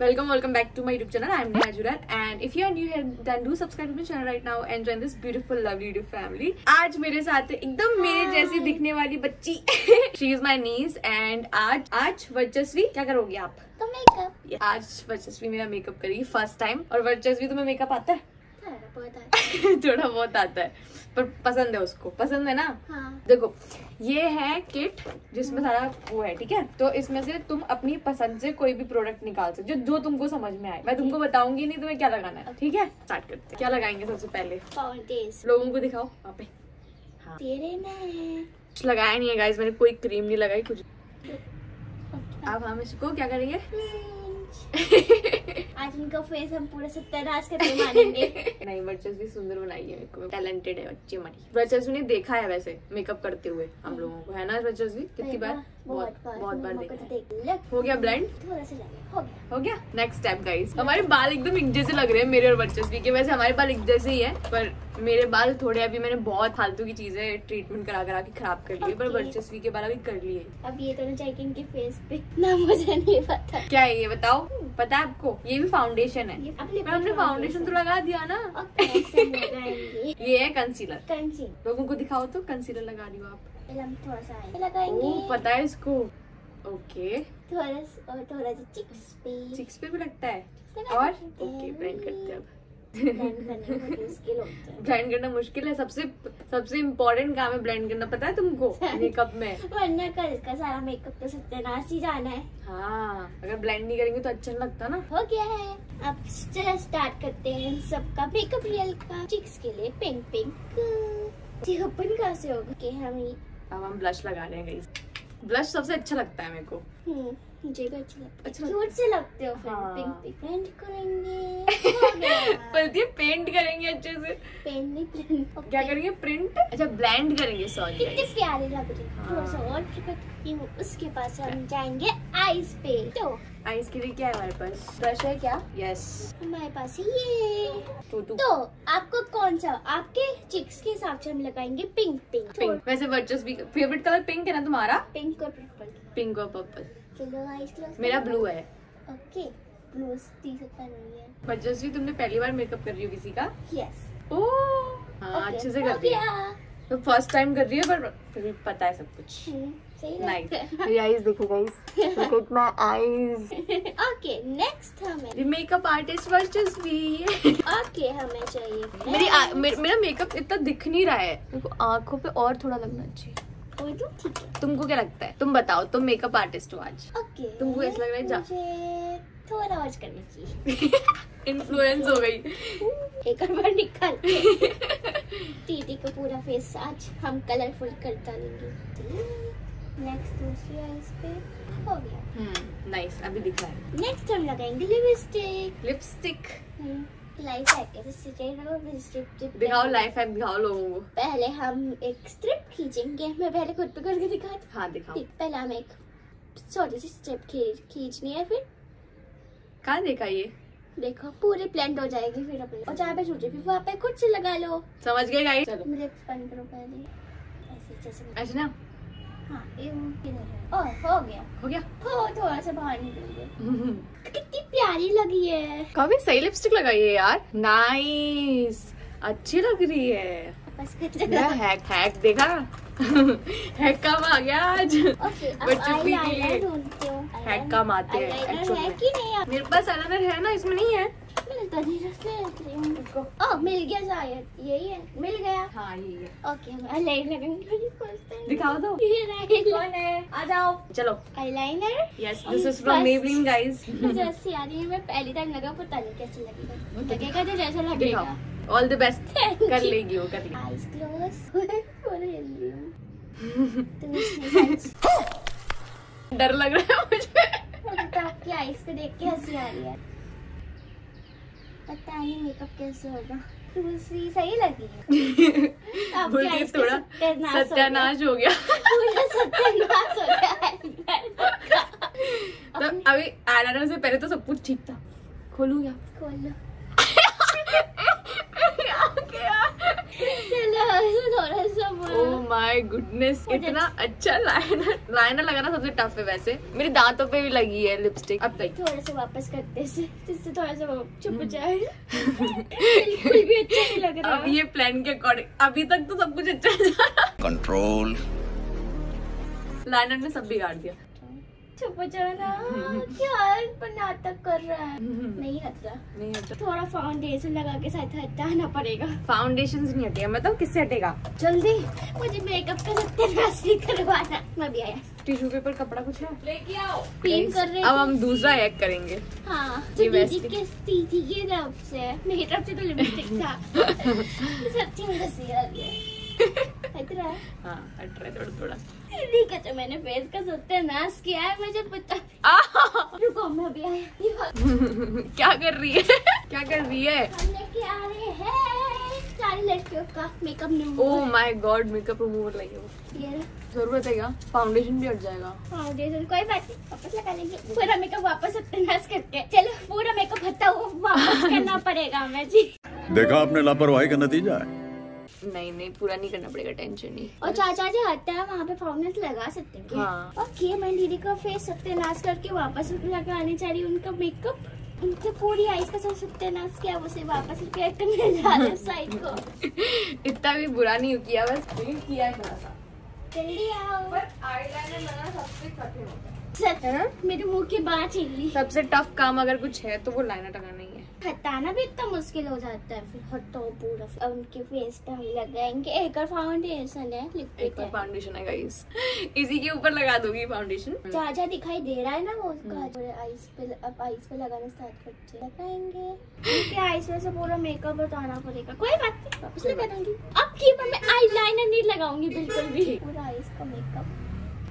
Welcome, welcome back to my YouTube channel. I'm Neha Jurar and if you are new here, then do subscribe to my channel right now and join this beautiful, lovely YouTube family. आज मेरे साथ है एकदम मेरे जैसी दिखने वाली बच्ची she is my niece and आज आज वर्चस्वी क्या करोगी आप तो मेकअप आज वर्चस्वी मेरा मेकअप करेगी फ़र्स्ट टाइम और वर्चस्वी तुम्हें मेकअप आता है अच्छा थोड़ा बहुत आता है पर पसंद है उसको। पसंद है ना? हाँ। देखो ये है किट जिसमें सारा वो है ठीक है? तो इसमें से तुम अपनी पसंद से कोई भी प्रोडक्ट निकाल सकते हो जो जो तुमको समझ में आए। मैं तुमको बताऊँगी नहीं तुम्हें क्या लगाना है ठीक है? स्टार्ट करते हैं। क्या लगाएँगे सबसे पहले? लोगों को दिखाओ वहाँ पे। हाँ। तेरे में। कुछ लगाया नहीं है गाइस मैंने कोई क्रीम नहीं लगाई कुछ अब हम इसको क्या करेंगे? आज इनका फेस हम पूरा सत्यानाश करके मानेंगे नहीं वर्चस्वी सुंदर बनाई है मेरे टैलेंटेड है बच्ची हमारी। वर्चस्वी ने देखा है वैसे मेकअप करते हुए हम लोगों को है ना वर्चस्वी? कितनी बार? बहुत बहुत बार देखा हो गया ब्लेंड हो गया। नेक्स्ट स्टेप गाइस हमारे बाल एकदम एक जैसे लग रहे हैं मेरे और वर्चस्वी के। वैसे हमारे बाल एक जैसे ही है पर मेरे बाल थोड़े अभी मैंने बहुत फालतू की चीज़ें ट्रीटमेंट करा करा के खराब कर लिए पर. वर्चस्वी के बाल अभी कर लिए। अब ये दोनों जाएँगे इनके फेस पे ना मुझे नहीं पता क्या है ये बताओ? पता है आपको? ये भी फाउंडेशन है। पर हमने फाउंडेशन तो लगा दिया ना। ये है कंसीलर कंसी लोगों को दिखाओ तो कंसीलर लगा रही हो आप। थोड़ा सा लगाएँगे पता है इसको ओके थोड़ा सा और थोड़ा सा चिक्स पे चिक्स पे भी लगता है और ओके ब्लेंड करते हैं करने मुश्किल होता है ब्लेंड करना मुश्किल है सबसे सबसे इम्पोर्टेंट काम है ब्लेंड करना पता है तुमको मेकअप में वरना कल का सारा मेकअप तो सत्यानाश ही जाना है हाँ अगर ब्लेंड नहीं करेंगे तो अच्छा नहीं लगता ना हो गया है अब चलो स्टार्ट करते हैं सबका मेकअप रियल का चिक्स के लिए पिंक पिंक ओपन कहाँ से होगा कि हम अब हम ब्लश लगा रहे हैं गई ब्लश सबसे अच्छा लगता है मेरे को। हम्म, मुझे भी अच्छा लगता है। क्यूट से लगते फिर। पिंक पिंक पेंट करेंगे। अच्छे से। पेंट नहीं पेंट क्या करेंगे? प्रिंट अच्छा ब्लेंड करेंगे सॉरी कितने प्यारे लग रहे हैं। थोड़ा सा। और करती हूँ। उसके पास हम जाएँगे आईज पे। तो आइस के लिए क्या है हमारे पास? ब्रश है क्या? यस हमारे पास ये। तो तू। तो आपको कौन सा आपके चिक्स के हिसाब से हम लगाएँगे पिंक पिंक पिंक वैसे वर्चस भी फेवरेट कलर पिंक है ना तुम्हारा? पिंक और पर्पल पिंक और पर्पल चलो आइस क्लोज मेरा ब्लू है। ओके ब्लू सकता नहीं है। तुमने पहली बार मेकअप कर रही हो किसी का? यस ओ हाँ अच्छे से कर रही है। तो फ़र्स्ट टाइम कर रही है पर फिर भी पता है सब कुछ। हम्म, सही नाइस मेरी आईज देखो guys look at my eyes okay next हमें। The makeup artist Varchasvi okay हमें चाहिए मेरी आ, मे, मेरा मेकअप इतना दिख नहीं रहा है। देखो आँखों पे और थोड़ा लगना चाहिए। है तुमको क्या लगता है? तुम बताओ तुम मेकअप आर्टिस्ट हो आज। ओके तुमको ऐसा लग रहा है? थोड़ा और करना चाहिए। इन्फ्लुएंस हो गई। एक और बार निकाल दीदी का पूरा फेस आज हम कलरफुल कर डालेंगे नेक्स्ट दूसरी आइस पे हो गया। हम्म नाइस अभी दिखा रहा है। नेक्स्ट हम लगाएँगे लिपस्टिक लिपस्टिक लाइफ हैक है चाहिए स्ट्रिप दिखाओ लाइफ हैक दिखाओ लोगों को। पहले हम एक स्ट्रिप खींचेंगे मैं पहले खुद पे करके दिखा हाँ। दिखाओ। पहले हम एक छोटी सी स्ट्रिप खींचनी है फिर। कहाँ देखा ये? देखो पूरी ब्लेंड हो जाएगी फिर अपनी। और जहाँ पे छोटी फिर वहाँ पे खुद से लगा लो। समझ गए गाइस चलो मुझे बंद करो पहले ऐसे जैसे अच्छा ना? हाँ ये वो किधर है? ओह हो गया। हो गया? हो थोड़ा सा बाहर निकल गया कितनी प्यारी लगी है। काफ़ी सही लिपस्टिक लगाई है यार। नाइस अच्छी लग रही है। बस हैक हैक देखा? हैक काम आ गया आज? बच्चों के लिए हैक काम आते हैं? है कि नहीं? मेरे पास आईलाइनर है ना इसमें नहीं है। मिलता नहीं रखते ओह मिल गया शायद। यही है। मिल गया। हाँ ये है। ओके लगाएँगे दिखाओ तो। कौन है? आ जाओ। चलो। Eyeliner yes this is from Maybelline guys मुझे हँसी आ रही है मैं पहली टाइम लगा पता नहीं कैसे लगेगा लगेगा तो जैसा दिखाओ। लगेगा। ऑल द बेस्ट कर लेगी वो कर लेगी। आईज क्लोज हूँ? डर लग रहा है मुझे। तो आपकी आईज पे देख के हँसी आ रही है। पता नहीं मेकअप कैसे होगा दूसरी सही लगी है। बोलती थोड़ा सत्यानाश हो गया। पूरा सत्यानाश हो गया। तो अभी आईलाइनर से पहले तो सब कुछ ठीक था। खोलू क्या? खोलो। चलो थोड़ा सा ओह माय गुडनेस इतना अच्छा लाइनर लाइनर लगाना सबसे टफ है वैसे। मेरे दांतों पे भी लगी है लिपस्टिक अब तक थोड़ा सा वापस करते हैं। जिससे थोड़ा सा छुप चुप जाए। बिल्कुल भी अच्छा नहीं लग रहा। अब ये प्लान के अकॉर्डिंग अभी तक तो सब कुछ अच्छा कंट्रोल control. लाइनर ने सब बिगाड़ दिया। चुप जाना। क्या नाटक कर रहा है। नहीं हट रहा नहीं हटा थोड़ा फाउंडेशन लगा के साथ हटाना पड़ेगा। फाउंडेशन नहीं हटेगा मतलब किससे हटेगा? जल्दी। मुझे मेकअप का सत्यानाश करवाना। मैं भी आया। टिश्यू पेपर कपड़ा कुछ है? लेके आओ। क्लीन कर रहे अब हम दूसरा हैक करेंगे। हाँ ये तो दीदी के दीदी की तरफ़ से। मेरी तरफ़ से तो लिपस्टिक था। सच्ची में हँसी आ गया। रहा है? हाँ हट रहा है थोड़ा थोड़ा दीदी का जो मैंने फेस का सत्यानाश किया है मुझे पता रुको मैं भी आया क्या कर रही है? क्या कर रही है? हमने क्या रहे हैं। सारी लड़कियों का मेकअप ओ नहीं माय गॉड मेकअप रिमूवर लगे ये ज़रूरत है क्या? फाउंडेशन भी हट जाएगा। फाउंडेशन कोई बात नहीं वापस लगा लेंगे। पूरा मेकअप वापस सत्यानाश करके। चलो पूरा मेकअप हटा वापस करना पड़ेगा हमें जी। देखा आपने लापरवाही का नतीजा है। नहीं नहीं पूरा नहीं करना पड़ेगा टेंशन नहीं। और चाचा जी हटता है वहाँ पे फाउंडेशन लगा सकते हैं क्या? हाँ। ओके मैं दीदी का फेस सत्यानाश करके वापस लगाने जा रही हूँ उनका मेकअप उनके पूरी आईज का सब सत्यानाश किया उसे वापस रिपेयर करने जा रहे साइड को। इतना भी बुरा नहीं किया बस। किया है थोड़ा सा। जल्दी आओ। पर आईलाइनर लगाना सबसे कठिन होता है। सच है? ना? मेरे मुँह की बात हिली सबसे टफ काम अगर कुछ है तो वो लाइनर लगाना हटाना भी इतना मुश्किल हो जाता है फिर हटाओ पूरा अब उनके फेस पे हम लगाएँगे। एक और फाउंडेशन है लिक्विड है। फाउंडेशन है गाइस इसी के ऊपर लगा दूँगी फाउंडेशन चाचा दिखाई दे रहा है ना वो उसका हम्म। पे अब आईज पे लगाना स्टार्ट करते हैं। लगाएँगे। उनके आईज में से पूरा मेकअप हटाना पड़ेगा। कोई बात नहीं वापस दूँगी अब की मैं आईलाइनर नहीं लगाऊँगी बिल्कुल भी। पूरा आईज का मेकअप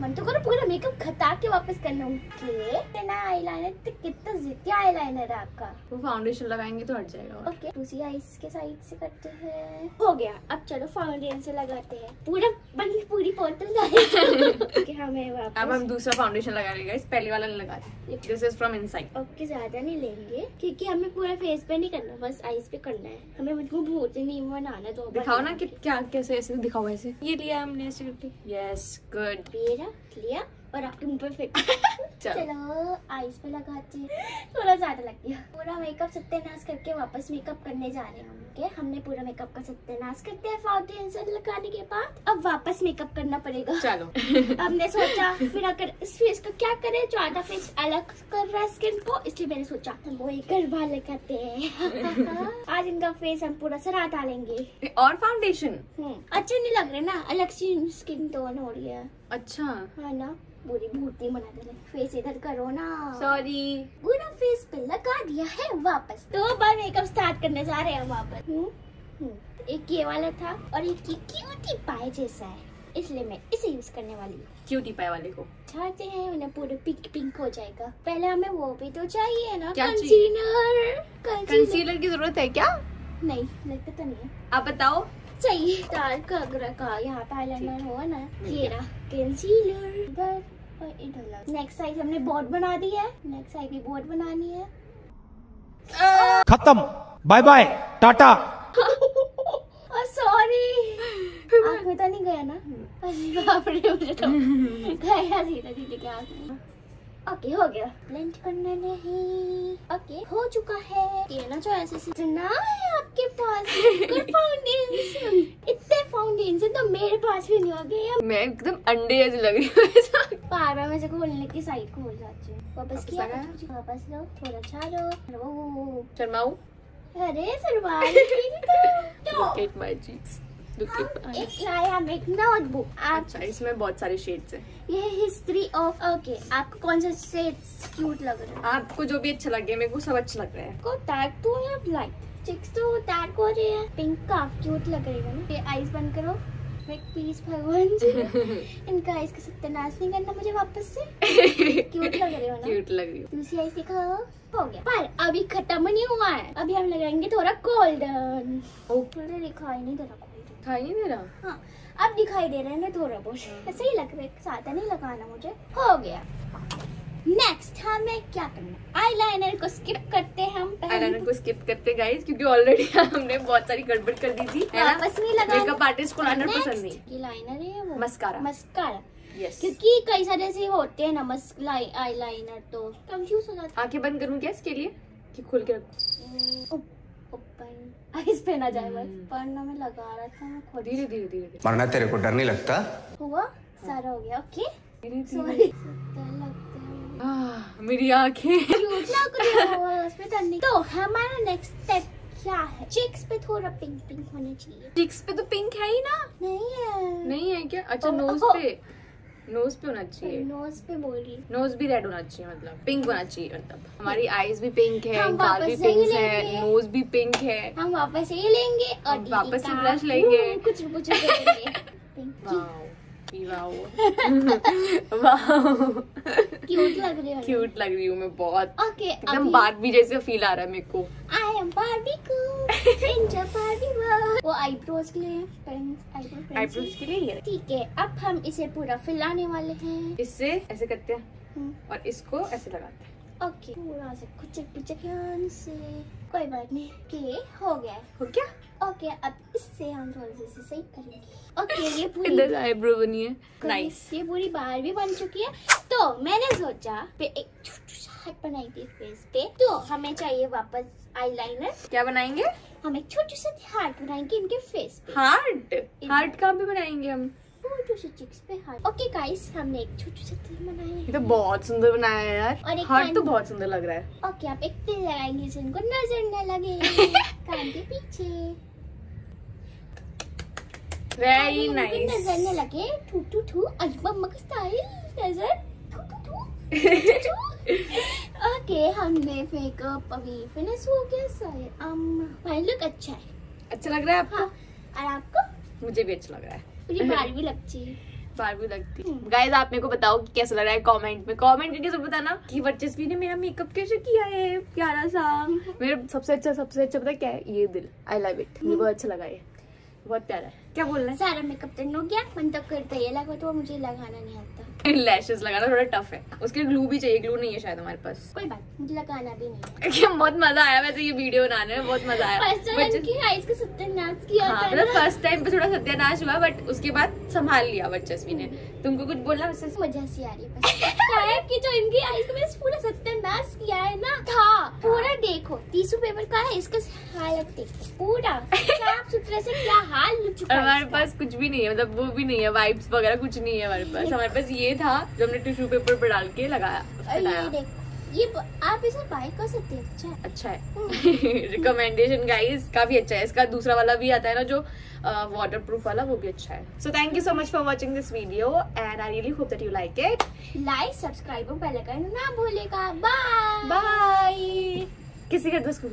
मन तो करो पूरा मेकअप खता के वापस करना हूँ के ना आईलाइनर तो कितना जिद्दी आईलाइनर है आपका? वो फाउंडेशन लगाएँगे तो हट जाएगा। ओके दूसरी आईज के साइड से करते हैं। हो गया अब चलो फाउंडेशन से लगाते हैं। पूरा बंद पूरी ओके हमें अब हम दूसरा फाउंडेशन लगा रहे गाइस पहले वाला नहीं लगा this is from inside okay ज़्यादा नहीं लेंगे क्योंकि हमें पूरा फेस पे नहीं करना बस आईज पे करना है। हमें मुझको भूत नहीं बनाना तो दिखाओ ना कि क्या कैसे ऐसे दिखाओ ऐसे। ये लिया हमने ऐसे यस गुड लिया और आपके मुँह पर फेंक चलो। आईज पे लगाते हैं थोड़ा ज़्यादा लग गया। पूरा मेकअप सत्यानाश करके वापस मेकअप करने जा रहे हैं हम हमने पूरा मेकअप का सत्यानाश करते हैं फाउंडेशन लगाने के बाद। अब वापस मेकअप करना पड़ेगा। चलो। हमने सोचा फिर अगर इस फेस का क्या करे जो आधा फेस अलग कर रहा है स्किन को इसलिए मैंने सोचा हम वो एक गरबा लगाते हैं। आज इनका फेस हम पूरा सरा डालेंगे। और फाउंडेशन हम्म, अच्छे नहीं लग रहे ना अलग सी स्किन टोन हो रही है। अच्छा। है ना? पूरी भूतनी बना दे फेस इधर करो ना। सॉरी पूरा फेस पे लगा दिया है वापस। दो बार मेकअप स्टार्ट करने जा रहे हैं वापस। हम्म, हम्म। एक ये वाला था और एक ये क्यूटी पाए जैसा है। इसलिए मैं इसे यूज़ करने वाली हूँ। क्यूटी पाए वाले को। चाहते हैं उन्हें पूरे पिंक पिंक हो जाएगा। पहले हमें वो भी तो चाहिए ना। कंसीलर कंसीलर की ज़रूरत है क्या? नहीं लगता तो नहीं है। आप बताओ। चाहिए डार्क अगर का यहाँ पे आईलाइनर होगा ना ये रहा कंसीलर इधर और इधर नेक्स्ट साइड हमने बोर्ड बना दी है। नेक्स्ट साइड भी बोर्ड बनानी है। खत्म। बाय बाय टाटा सॉरी आँख में तो नहीं गया ना? अरे बाप रे मुझे तो गया सीधा सीधे के आँख में? ओके हो गया। ब्लेंड करना नहीं। ओके हो चुका है। ये ना जो ऐसे से इतना है आपके पास फाउंडेशन इतने फाउंडेशन तो मेरे पास भी नहीं हो गए। मैं एकदम अंडे जैसी लग रही हूँ बार में से खोलने की साइड खोल जाती हूँ। वापस किया वापस लो थोड़ा ओ, शर्माऊ? अरे सलवार तो अच्छा इसमें बहुत सारे शेड्स हैं। ये हिस्ट्री ऑफ़ ओके आपको कौन सा सेट क्यूट लग रहा है? आपको जो भी अच्छा लगे मेरे को सब अच्छा लग रहा है। को डार्क तो है ब्लैक चिक्स तो डार्क हो रही है। पिंक काफ़ी क्यूट लग रही है ना ये आईज बंद करो। प्लीज़ भगवान जी। इनका आईज का सत्यानाश नहीं करना मुझे वापस से। क्यूट लग रही हो ना? क्यूट लग रही हो। दूसरी आइस दिखाओ हो गया। पर अभी खत्म नहीं हुआ है। अभी हम लगाएँगे थोड़ा गोल्डन ओके। थोड़ा दिखाई नहीं दे रहा। दिखाई नहीं दे रहा। हाँ अब दिखाई दे रहे है ना थोड़ा बहुत। ऐसे ही लग रहा है ज़्यादा नहीं लगाना मुझे। हो गया। नेक्स्ट हमें क्या करना आई लाइनर को स्किप करते हैं हम आईलाइनर को स्किप करते गाइस क्योंकि ऑलरेडी हमने बहुत सारी गड़बड़ कर दी थी है ना? नहीं लगा मेकअप आर्टिस्ट को लाइनर पसंद नहीं। ये लाइनर है वो। मस्कारा। मस्कारा यस क्योंकि कई सारे ऐसे होते हैं ना मस्क आई लाइनर तो कंफ्यूज हो जाता आँखें बंद करूँ क्या इसके लिए? कि खोल के रखूँ? ओपन आइस पे ना जाए बस। हम्म। पढ़ना में लगा रहा था मैं खुद धीरे धीरे धीरे मरना तेरे को डर नहीं लगता? हुआ? सारा हो गया ओके सॉरी है। मेरी आँखें। है तो हमारा नेक्स्ट स्टेप क्या है? चिक्स पे थोड़ा पिंक पिंक होना चाहिए। चिक्स पे तो पिंक है ही ना। नहीं है। नहीं है क्या? अच्छा नोज़ पे। नोज़ पे होना चाहिए। नोज़ पे बोली रही नोज़ भी रेड होना चाहिए मतलब। पिंक होना चाहिए मतलब। हमारी आईज भी पिंक है गाल भी ही पिंक है नोज़ भी पिंक है। हम वापस ये लेंगे और वापस ही ब्रश लेंगे। हम्म, कुछ कुछ वाओ वाओ क्यूट लग रही है। क्यूट लग रही हूँ मैं बहुत। ओके एकदम बारबी जैसे फील आ रहा है मेरे को। आई एम बार्बी वो आईब्रोज के लिए आईब्रोज के लिए? ठीक है अब हम इसे पूरा फैलाने वाले हैं। इससे ऐसे करते हैं हम्म, और इसको ऐसे लगाते हैं। ओके। पूरा से कुचक पिचक ध्यान से। कोई बात नहीं। के हो गया। हो क्या ओके अब इससे हम थोड़ी सी सही करेंगे। ओके ये पूरी इधर आईब्रो बनी है। नाइस ये पूरी बाहर भी बन चुकी है। तो मैंने सोचा पे एक छोटू सा हाथ बनाई थी फेस पे। तो हमें चाहिए वापस आईलाइनर क्या बनाएँगे? हम एक छोटू सा हार्ट बनाएँगे इनके फेस पे। हार्ट हार्ट कहाँ पे बनाएँगे हम? ओके गाइस हमने एक छोटू सा तिल बनाया है तो बहुत सुंदर बनाया है यार। और एक हार्ट तो बहुत सुंदर लग रहा है। ओके आप एक तिल लगाएँगे इनको नज़र न लगे। कान के पीछे वेरी नाइस नज़र न लगे। ठू ठू ठू नज़र। ओके हमने मेकअप अभी फिनिश हो गया um माय लुक अच्छा है। अच्छा लग रहा है आपको? हाँ और आपको? मुझे भी अच्छा लग रहा है। पूरी बारहवीं लगती है। बारहवीं लगती है। गाइस आप मेरे को बताओ कि कैसा लग रहा है कमेंट में। कमेंट करके सब बताना कि वर्चस्वी ने मेरा मेकअप कैसे किया है प्यारा सा। मेरा सबसे अच्छा सबसे अच्छा पता क्या है? ये दिल। आई लव इट मुझे बहुत अच्छा लगा ये। बहुत प्यारा है। क्या बोल रहे हैं? सारा मेकअप डन हो गया। मन तक करता ये लगा तो मुझे लगाना नहीं आता। लैशेस लगाना थोड़ा टफ है। उसके लिए ग्लू भी चाहिए। ग्लू नहीं है शायद हमारे पास। कोई बात मुझे लगाना भी नहीं बहुत मज़ा आया वैसे ये वीडियो बनाने में बहुत मज़ा आया। फ़र्स्ट टाइम हाँ मतलब फ़र्स्ट टाइम पे थोड़ा सत्यानाश हुआ बट उसके बाद संभाल लिया वर्चस्वी ने। तुमको कुछ बोलना वैसे? मुझे हँसी आ रही है है कि जो इनकी आईज का पूरा सत्यानाश किया है ना? था। पूरा देखो टिश्यू पेपर का है इसका हालत देखो। पूरा। साफ़ सुथरे से क्या हाल हो चुका है हमारे पास कुछ भी नहीं है मतलब वो भी नहीं है वाइब्स वगैरह कुछ नहीं है हमारे पास। हमारे पास ये था जो हमने टिश्यू पेपर पर डाल के लगाया ये आप इसे बाय कर सकते हैं अच्छा है। अच्छा है। रिकमेंडेशन गाइस काफ़ी अच्छा है। इसका दूसरा वाला भी आता है ना जो वाटर प्रूफ वाला वो भी अच्छा है। So thank you so much for watching this video and I really hope that you like it like subscribe और बेल आइकन ना भूलेगा। बाय बाय किसी कर दो उसको